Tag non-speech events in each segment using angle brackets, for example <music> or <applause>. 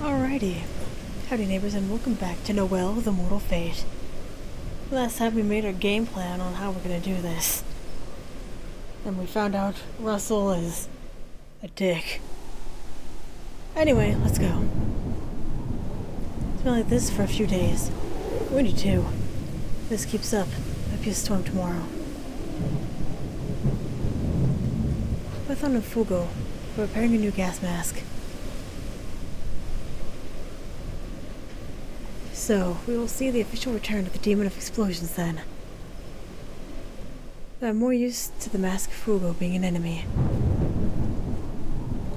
Alrighty. Howdy neighbors and welcome back to Noel the Mortal Fate. Last time we made our game plan on how we're gonna do this. And we found out Russell is a dick. Anyway, let's go. It's been like this for a few days. Too. If this keeps up. Might be a storm tomorrow. Python and Fugo. We're preparing a new gas mask. So, we will see the official return of the Demon of Explosions then. I'm more used to the Mask of Fugo being an enemy.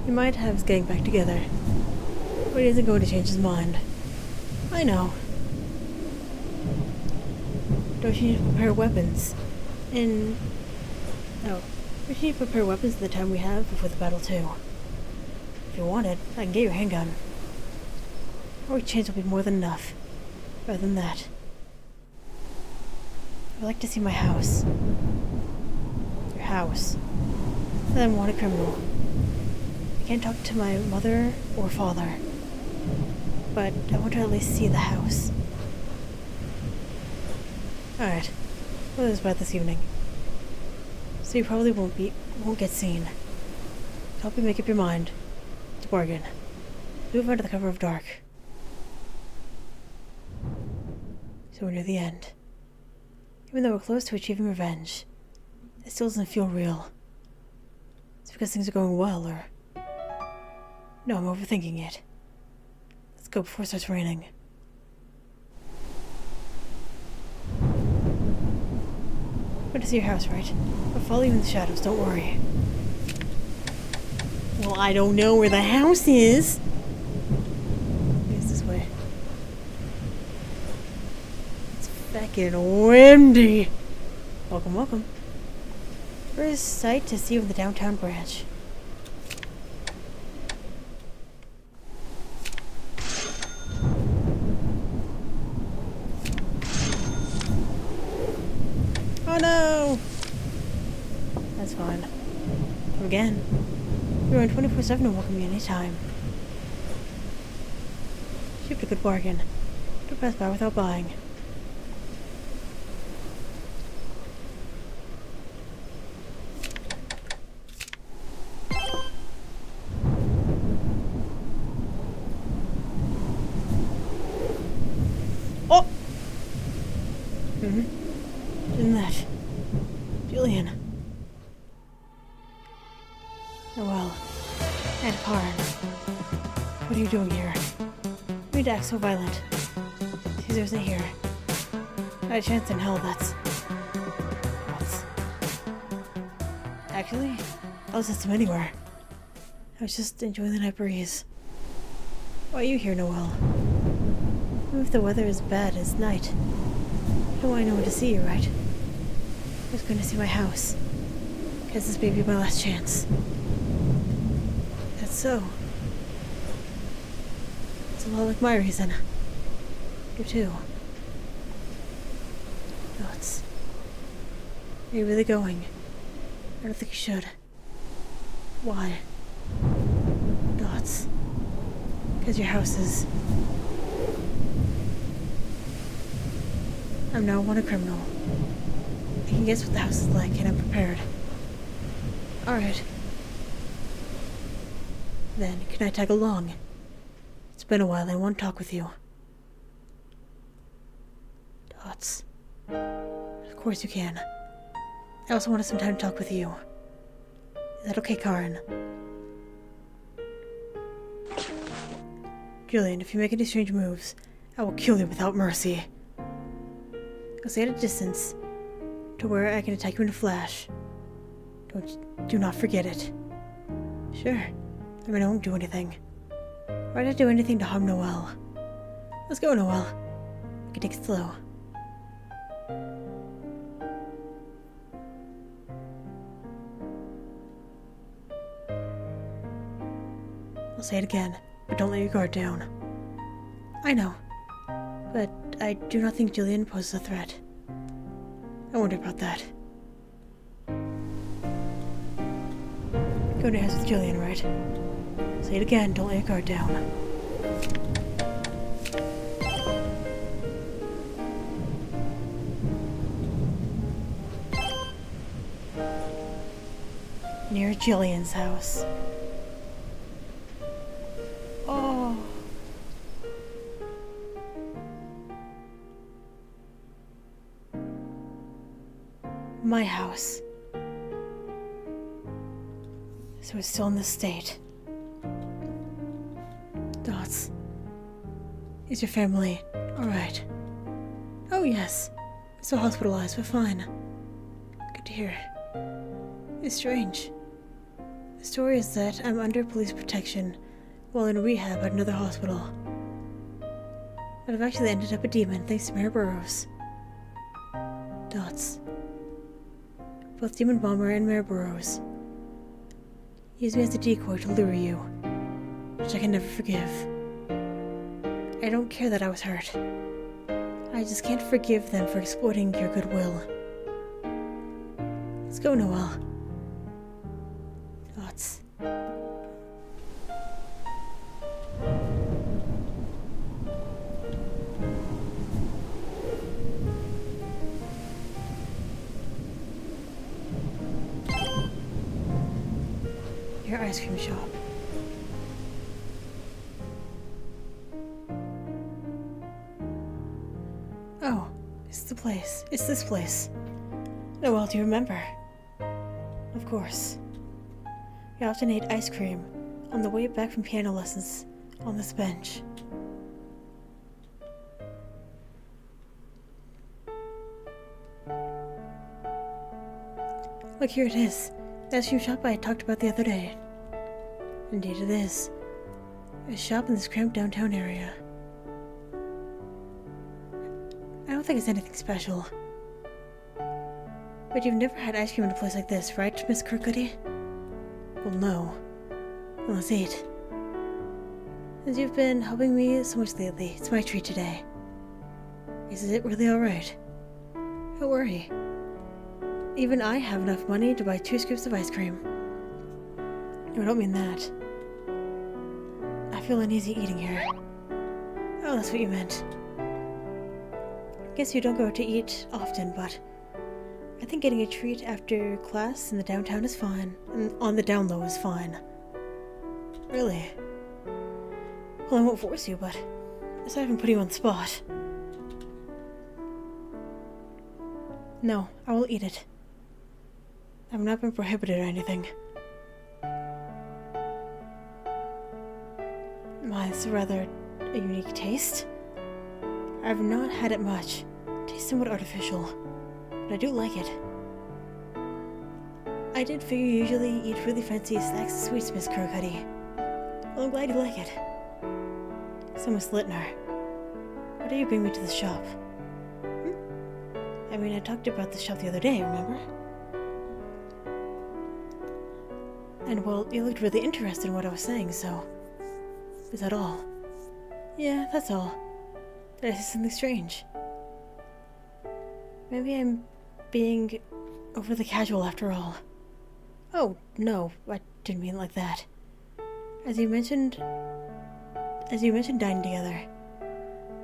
He might have his gang back together, but he isn't going to change his mind. I know. Don't you need to prepare weapons? And... Oh. We need to prepare weapons in the time we have before the battle too. If you want it, I can get you a handgun. Or chains will be more than enough. Other than that, I'd like to see my house. Your house. I'm not a criminal. I can't talk to my mother or father, but I want to at least see the house. Alright, we'll this by this evening. So you probably won't be won't get seen. Help you make up your mind. It's a bargain. Move under the cover of dark. So we're near the end. Even though we're close to achieving revenge, it still doesn't feel real. It's because things are going well, or... No, I'm overthinking it. Let's go before it starts raining. To see your house, right? I'll follow you in the shadows, don't worry. Well, I don't know where the house is. It's this way. Fucking windy. Welcome, welcome. First sight to see of the downtown branch. Oh no! That's fine. Again. You're on 24-7 and welcome me anytime. You Shipped a good bargain. Don't pass by without buying. So violent. Caesar isn't here. Not a chance in hell, that's... That's... Actually, I'll listen to anywhere. I was just enjoying the night breeze. Why are you here, Noel? Even if the weather is bad, it's night. I don't want anyone to see you, right? I was going to see my house. Guess this may be my last chance. That's so. It's a lot like my reason. You too. No, it's... Are you really going? I don't think you should. Why? Dots. Because your house is... I'm now one a criminal. I can guess what the house is like, and I'm prepared. Alright. Then, can I tag along? It's been a while, I want to talk with you. Dots. Of course you can. I also wanted some time to talk with you. Is that okay, Karin? Jillian, if you make any strange moves, I will kill you without mercy. I'll stay at a distance to where I can attack you in a flash. Don't do not forget it. Sure. I mean I won't do anything. Why'd I do anything to harm Noel? Let's go, Noel. We can take it slow. I'll say it again, but don't let your guard down. I know, but I do not think Jillian poses a threat. I wonder about that. Go to house with Jillian, right? It again, don't let your guard down. Near Jillian's house. Oh. My house. So it's still in the state. Is your family alright? Oh, yes. Still hospitalized, but fine. Good to hear. It's strange. The story is that I'm under police protection while in rehab at another hospital. But I've actually ended up a demon thanks to Mayor Burrows. Dots. Both Demon Bomber and Mayor Burrows used me as a decoy to lure you, which I can never forgive. I don't care that I was hurt. I just can't forgive them for exploiting your goodwill. Let's go, Noel. Dots. Your ice cream shop. It's the place. It's this place. Noel, do you remember? Of course. We often ate ice cream on the way back from piano lessons on this bench. Look, here it is. Ice cream shop I talked about the other day. Indeed, it is. A shop in this cramped downtown area. Don't think it's anything special. But you've never had ice cream in a place like this, right, Miss Cerquetti? Well, no. Well, let's eat. As you've been helping me so much lately, it's my treat today. Is it really alright? Don't worry. Even I have enough money to buy two scoops of ice cream. No, I don't mean that. I feel uneasy eating here. Oh, that's what you meant. Guess you don't go out to eat often, but I think getting a treat after class in the downtown is fine, and on the down low is fine. Really? Well, I won't force you, but aside from putting you on the spot. No, I will eat it. I've not been prohibited or anything. It's rather a unique taste. I've not had it much. It tastes somewhat artificial, but I do like it. I did figure you usually eat really fancy snacks and sweets, Miss Cerquetti. Well, I'm glad you like it. So, Miss Littner, why do you bring me to the shop? Hmm? I mean, I talked about the shop the other day, remember? And well, you looked really interested in what I was saying, so. Is that all? Yeah, that's all. I something strange? Maybe I'm being overly casual after all. Oh, no, I didn't mean like that. As you mentioned. As you mentioned dining together,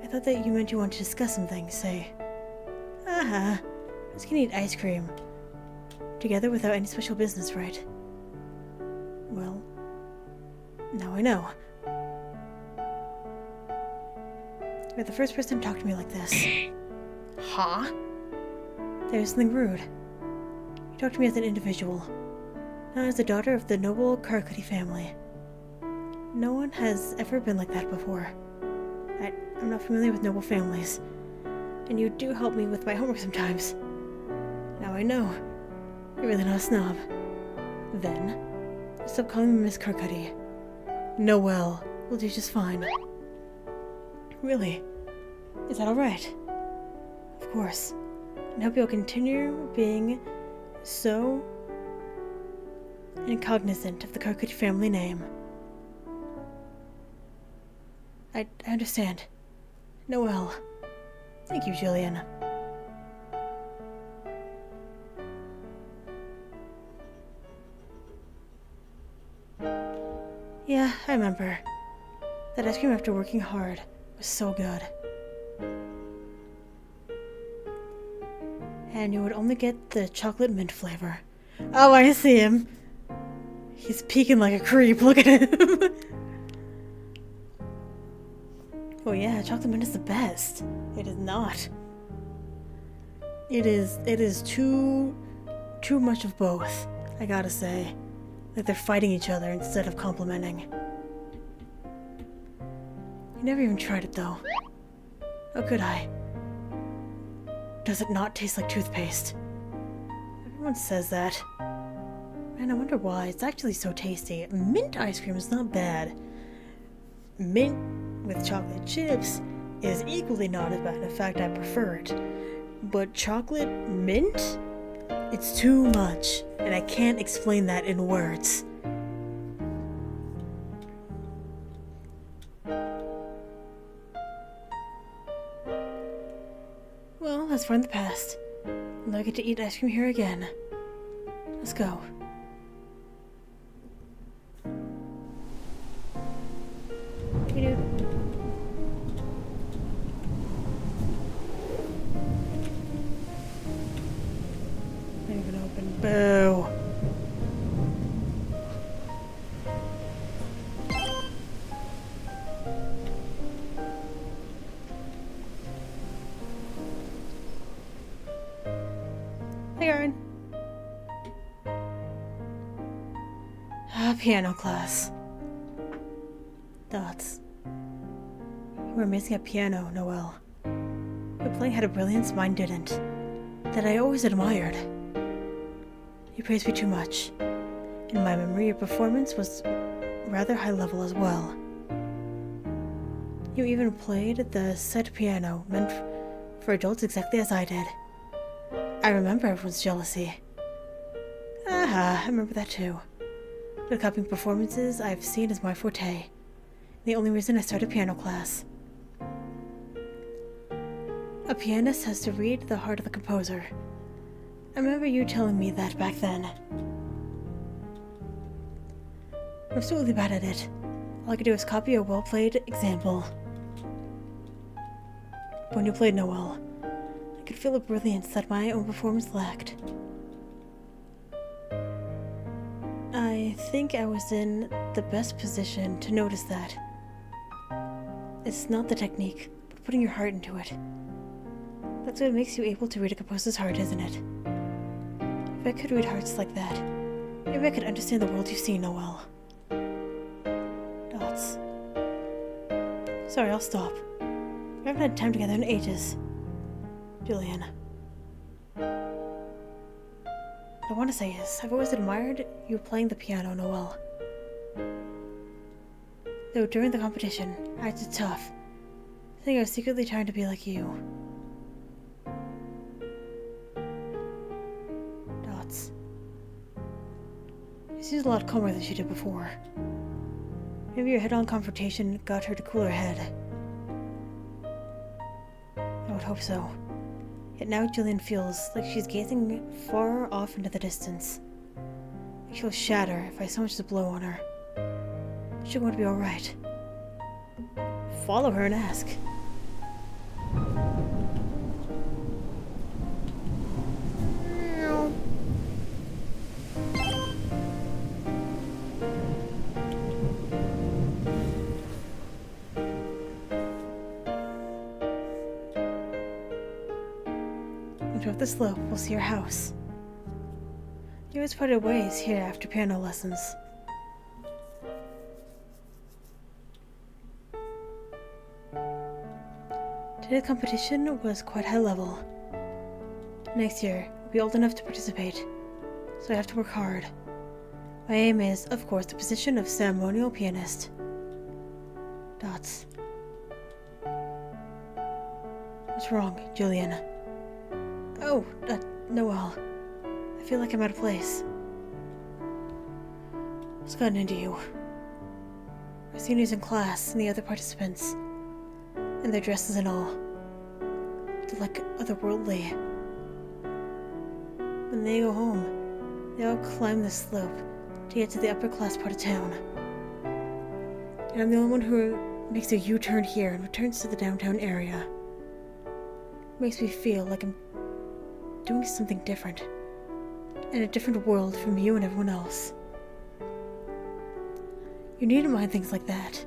I thought that you meant you wanted to discuss some things, say. Uh-huh, Aha, gonna eat ice cream. Together without any special business, right? Well, now I know. You're the first person to talk to me like this. <gasps> huh? There's something rude. You talk to me as an individual, not as the daughter of the noble Cerquetti family. No one has ever been like that before. I, I'm not familiar with noble families, and you do help me with my homework sometimes. Now I know. You're really not a snob. Then, stop calling me Miss Cerquetti. Noel will do just fine. Really? Is that alright? Of course. And hope you'll continue being so incognizant of the Karkut family name. I, I understand. Noel. Thank you, Jillian. Yeah, I remember. That ice cream after working hard was so good. And you would only get the chocolate mint flavor. Oh, I see him. He's peeking like a creep. <laughs> Look at him. oh yeah, chocolate mint is the best. It is not. It is it is too too much of both, I gotta say. Like they're fighting each other instead of complimenting. You never even tried it though. How could I? Does it not taste like toothpaste? Everyone says that. Man, I wonder why. It's actually so tasty. Mint ice cream is not bad. Mint with chocolate chips is equally not as bad. In fact, I prefer it. But chocolate mint? It's too much, and I can't explain that in words. Far the past. Now I get to eat ice cream here again. Let's go. Piano class. Dots. You were amazing at piano, Noel. Your playing had a brilliance mine didn't. That I always admired. You praised me too much. In my memory, your performance was rather high level as well. You even played the set piano meant for adults exactly as I did. I remember everyone's jealousy. Aha, I remember that too. Copying performances I've seen is my forte. The only reason I started piano class. A pianist has to read the heart of the composer. I remember you telling me that back then. I'm still really bad at it. All I could do is copy a well played example. But when you played Noel, I could feel a brilliance that my own performance lacked. I think I was in the best position to notice that. It's not the technique, but putting your heart into it. That's what makes you able to read a composer's heart, isn't it? If I could read hearts like that, maybe I could understand the world you see, Noel. Dots. Sorry, I'll stop. We haven't had time together in ages. Jillian. I want to say is, I've always admired you playing the piano, Noel. Though during the competition, I acted tough. I think I was secretly trying to be like you. Dots. She seems a lot calmer than she did before. Maybe your head-on confrontation got her to cool her head. I would hope so. Yet now Jillian feels like she's gazing far off into the distance. She'll shatter if I so much as blow on her. She's going to be alright. Follow her and ask. Once up the slope, we'll see your house. You always put parted ways here after piano lessons. Today's competition was quite high level. Next year, we'll be old enough to participate, so I have to work hard. My aim is, of course, the position of ceremonial pianist. Dots. What's wrong, Jillian? Oh, uh, Noel. I feel like I'm out of place. What's gotten into you? Our seniors in class and the other participants, and their dresses and all, they're like otherworldly. When they go home, they all climb the slope to get to the upper class part of town. And I'm the only one who makes a U-turn here and returns to the downtown area. Makes me feel like I'm doing something different. In a different world from you and everyone else. You needn't mind things like that.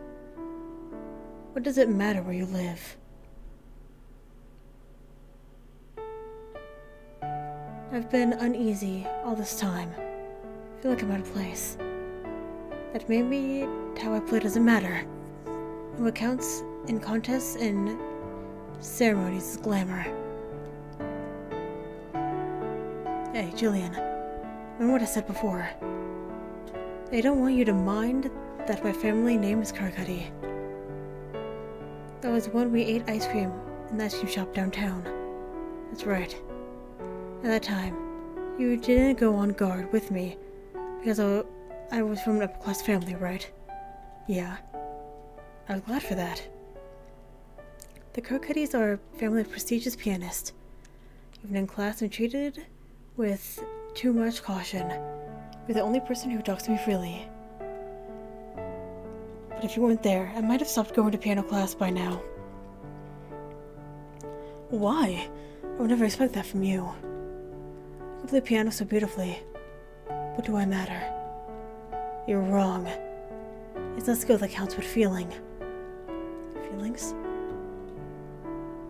What does it matter where you live? I've been uneasy all this time. I feel like I'm out of place. That maybe how I play doesn't matter. What counts in contests and ceremonies is glamour. Hey, Jillian. Remember what I said before? I don't want you to mind that my family name is Cerquetti. That was when we ate ice cream in the ice cream shop downtown. That's right. At that time, you didn't go on guard with me because I, I was from an upper class family, right? Yeah. I was glad for that. The Cerquettis are a family of prestigious pianists. Even in class, I'm treated with too much caution. You're the only person who talks to me freely. But if you weren't there, I might have stopped going to piano class by now. Why? I would never expect that from you. You play piano so beautifully. What do I matter? You're wrong. It's not skill that counts, but feeling. Feelings?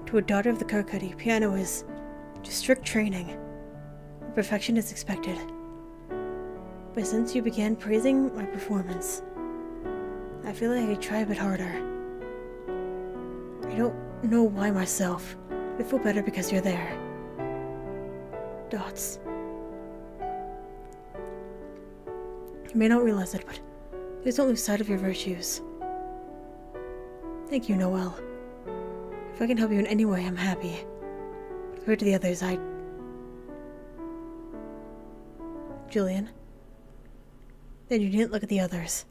To a daughter of the Cerquetti, piano is just strict training. Perfection is expected. But since you began praising my performance, I feel like I try a bit harder. I don't know why myself, I feel better because you're there. Dots. You may not realize it, but please don't lose sight of your virtues. Thank you, Noel. If I can help you in any way, I'm happy. But compared to the others, I. Jillian? Then you didn't look at the others.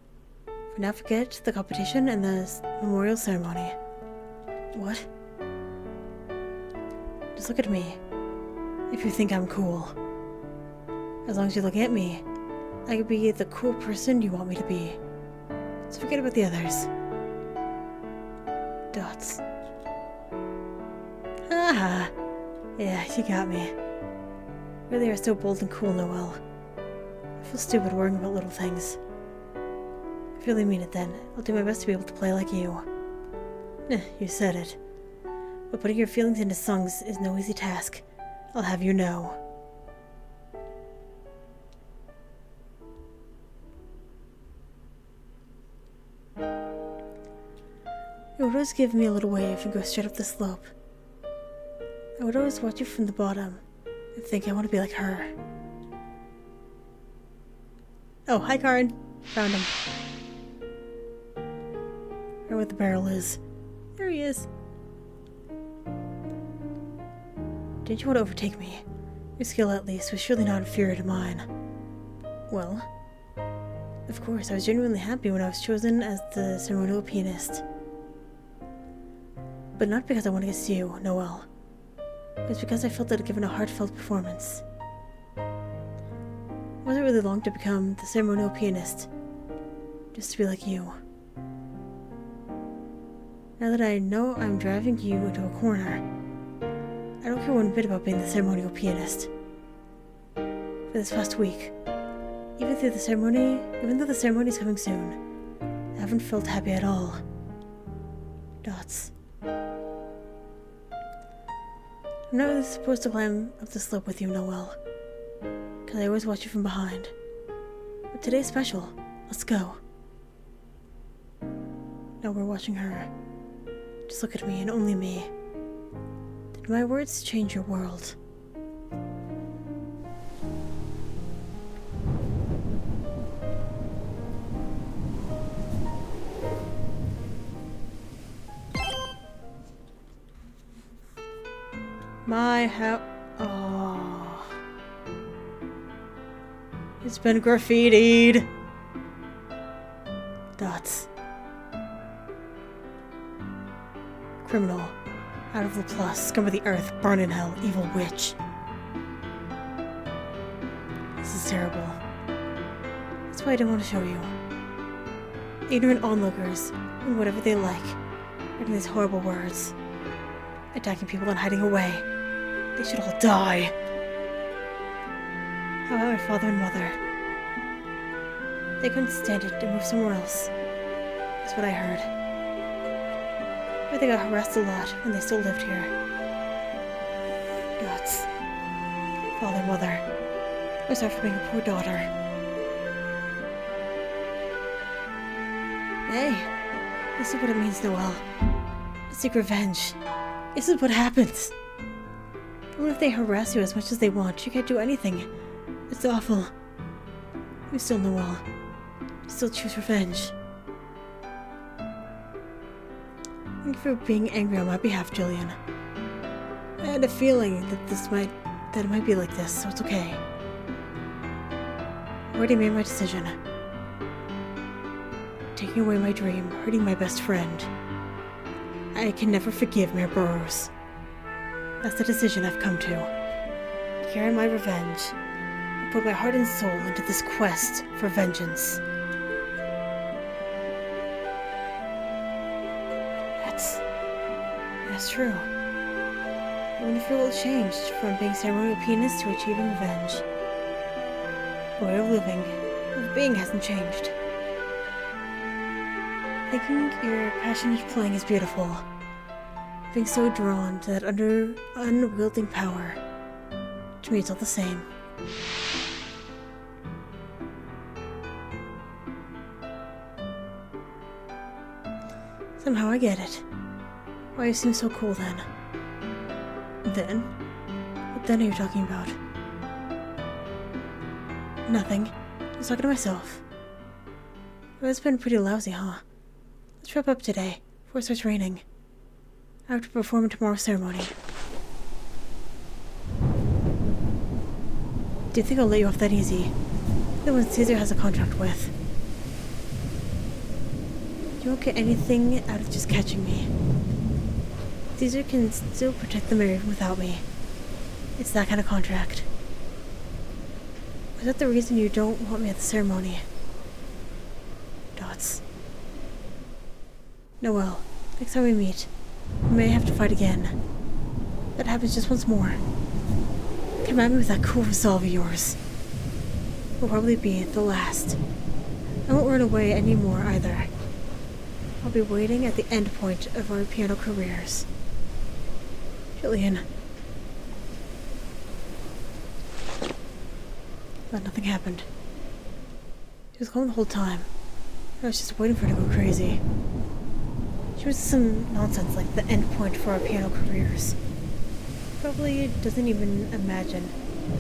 For now, forget the competition and the memorial ceremony. What? Just look at me. If you think I'm cool. As long as you look at me, I could be the cool person you want me to be. So forget about the others. Dots. Haha. Yeah, you got me. Really are so bold and cool, Noel. I feel stupid worrying about little things. If you really mean it then, I'll do my best to be able to play like you. Eh, you said it. But putting your feelings into songs is no easy task. I'll have you know. You would always give me a little wave and go straight up the slope. I would always watch you from the bottom and think I want to be like her. Oh, hi, Karin. Found him. Right where the barrel is. There he is. Didn't you want to overtake me? Your skill, at least, was surely not inferior to mine. Well, of course, I was genuinely happy when I was chosen as the ceremonial pianist. But not because I wanted to see you, Noel. It was because I felt that I'd given a heartfelt performance. Wasn't really long to become the ceremonial pianist, just to be like you. Now that I know I'm driving you into a corner, I don't care one bit about being the ceremonial pianist. For this past week, even through the ceremony, even though the ceremony is coming soon, I haven't felt happy at all. Dots. I'm not really supposed to climb up the slope with you, Noel. I always watch you from behind. But today's special. Let's go. Now we're watching her. Just look at me and only me. Did my words change your world? My house. Oh. It's been graffitied. Dots. Criminal. Out of the plus. Scum of the earth. Burn in hell. Evil witch. This is terrible. That's why I didn't want to show you. Ignorant onlookers and whatever they like, writing these horrible words, attacking people and hiding away. They should all die. My father and mother? They couldn't stand it and moved somewhere else. That's what I heard. But they got harassed a lot when they still lived here. Guts. Father, mother. I'm sorry for being a poor daughter. Hey, this is what it means, Noel. To seek revenge. This is what happens. Even if they harass you as much as they want, you can't do anything. It's awful. You still Noel. You still choose revenge. Thank you for being angry on my behalf, Jillian. I had a feeling that this might that it might be like this, so it's okay. I already made my decision. Taking away my dream, hurting my best friend. I can never forgive Mayor Burrows. That's the decision I've come to. Carry my revenge. Put my heart and soul into this quest for vengeance. That's... that's true. Your will changed from being ceremonial pianist to achieving revenge. The way of living, of being hasn't changed. Thinking your passionate playing is beautiful. Being so drawn to that under unwielding power. To me, it's all the same. Somehow I get it. Why you seem so cool then. Then? What then are you talking about? Nothing. Just talking to myself. It's been pretty lousy, huh? Let's wrap up today, before it starts raining. I have to perform tomorrow's ceremony. Do you think I'll let you off that easy? The one Caesar has a contract with. You won't get anything out of just catching me. Caesar can still protect the mayor without me. It's that kind of contract. Was that the reason you don't want me at the ceremony? Dots. Noel, next time we meet, we may have to fight again. That happens just once more. Come at me with that cool resolve of yours. Will probably be the last. I won't run away anymore either. I'll be waiting at the end point of our piano careers. Jillian. But nothing happened. She was calm the whole time. I was just waiting for her to go crazy. She was some nonsense like the end point for our piano careers. Probably doesn't even imagine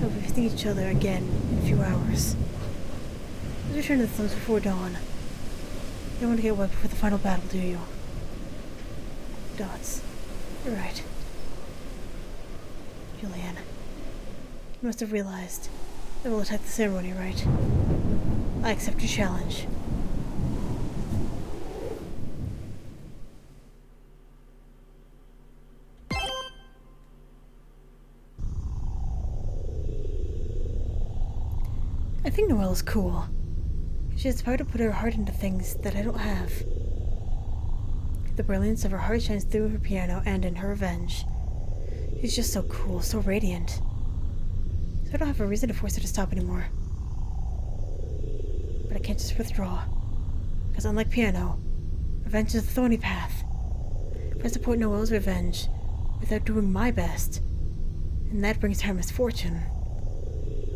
that we'll see each other again in a few hours. Let's return to the slums before dawn. You don't want to get wet before the final battle, do you? Dots. You're right. Jillian. You must have realized that we'll attack the ceremony, right? I accept your challenge. I think Noel is cool. She has the power to put her heart into things that I don't have. The brilliance of her heart shines through her piano and in her revenge. She's just so cool, so radiant. So I don't have a reason to force her to stop anymore. But I can't just withdraw. Because unlike piano, revenge is a thorny path. If I support Noel's revenge without doing my best, and that brings her misfortune,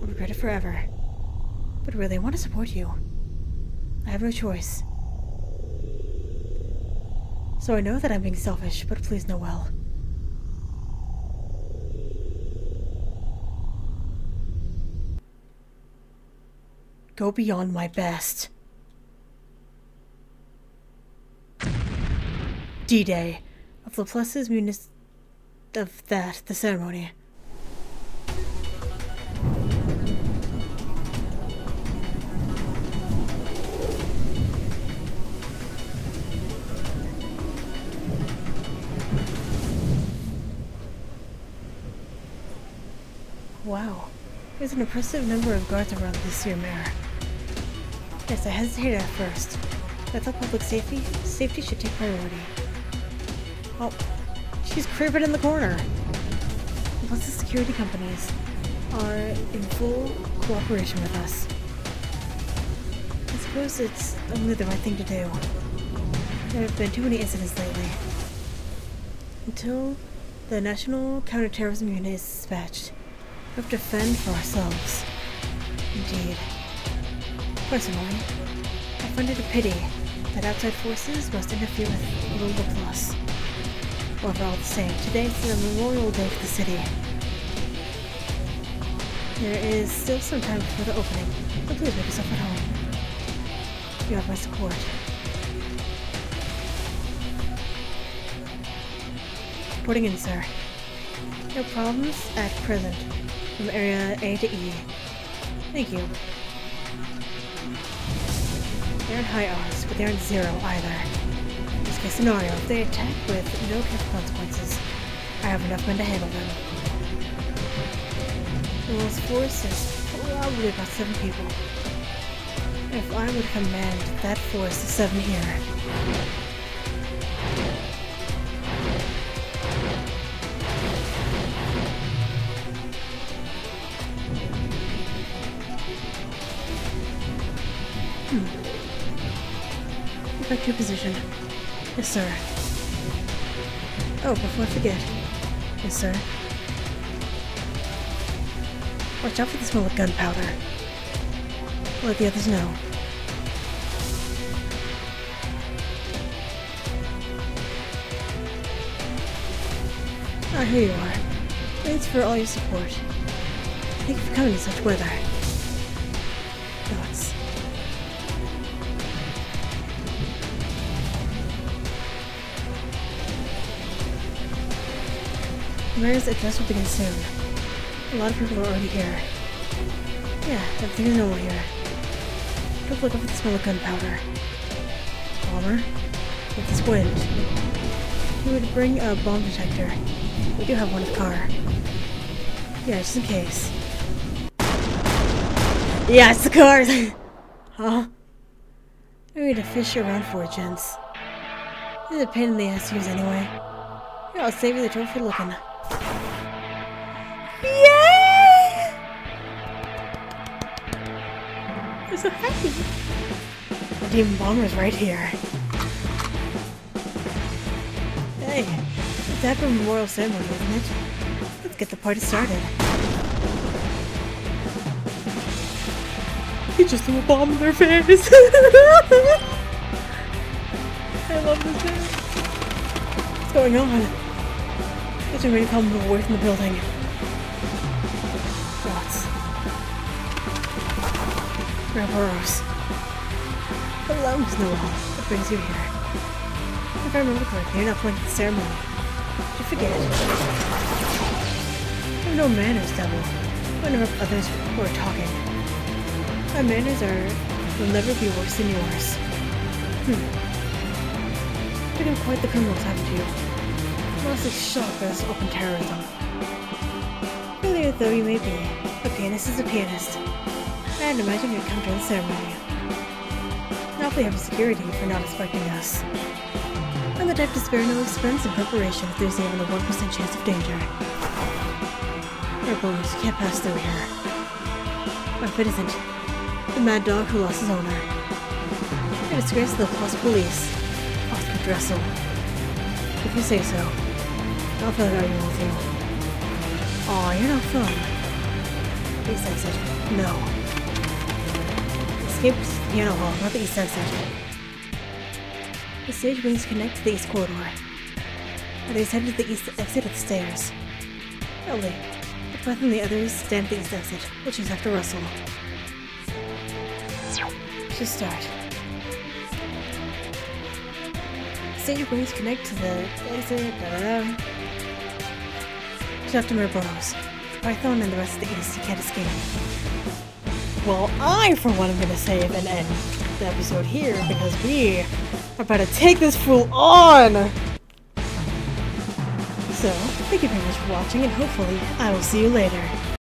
I'll regret it forever. But really, I want to support you. I have no choice. So I know that I'm being selfish, but please, Noel. Go beyond my best. D-Day. Of Lhaplus's munis... of that, the ceremony. Wow. There's an impressive number of guards around this year, Mayor. Yes, I hesitated at first. I thought public safety safety should take priority. Oh, she's creeping in the corner. Plus the security companies are in full cooperation with us. I suppose it's only the right thing to do. There have been too many incidents lately. Until the National Counterterrorism Unit is dispatched, we have to fend for ourselves. Indeed. Personally, I find it a pity that outside forces must interfere with of us. However, all the same, today is the Memorial Day for the city. There is still some time before the opening, so please make yourself at home. You have my support. Reporting in, sir. No problems at present, from area A to E. Thank you. They aren't high odds, but they aren't zero either. Worst case scenario, if they attack with no careful consequences, I have enough men to handle them. The most force is probably about seven people. If I would command that force of seven here, back to your position. Yes, sir. Oh, before I forget. Yes, sir. Watch out for the smell of gunpowder. Let the others know. Ah, here you are. Thanks for all your support. Thank you for coming in such weather. Mary's address will begin soon. A lot of people are already here. Yeah, everything is normal here. Don't look up at the smell of gunpowder. Bomber, with this wind, you would bring a bomb detector. We do have one in the car. Yeah, just in case. Yeah, it's the cars! <laughs> huh? I need to fish around for it, gents. This is a pain in the ass to use anyway. Here, I'll save you the for looking. I'm so happy. The demon bomber's right here. Hey, it's that for memorial ceremony, isn't it? Let's get the party started. He just threw a bomb in their face. <laughs> I love this dance. What's going on? It's a really come away in the building. Grab Burrows. Hello, Miss Noel. What brings you here? If I remember correctly, you're not playing the ceremony. Did you forget? You have no manners, Devil. I never others who are talking. My manners are will never be worse than yours. Hmm. You're quite the criminals, haven't you? Shocked by this open terrorism. Failure though you may be, a pianist is a pianist. And during the ceremony. Now we have security for not expecting us. I'm the type to spare no expense in preparation if there's even a 1% chance of danger. You can't pass through here. Or if it isn't, the mad dog who lost his owner. A disgrace to the Plus Police. Oscar Dressel. If you say so. I'll feel like arguing with you. Aw, you're not fun. East exit. No. Escape to the piano hall, not the east exit. The stage wings connect to the east corridor. And they headed to the east exit of the stairs. Early. The breath and the others stand at the east exit, which is after Russell. Should start. Stage wings connect to the exit. Da after Burrows. Python and the rest of the East, can't escape. Well, I, for one, am gonna save and end the episode here because we are about to take this fool on! So, thank you very much for watching and hopefully I will see you later.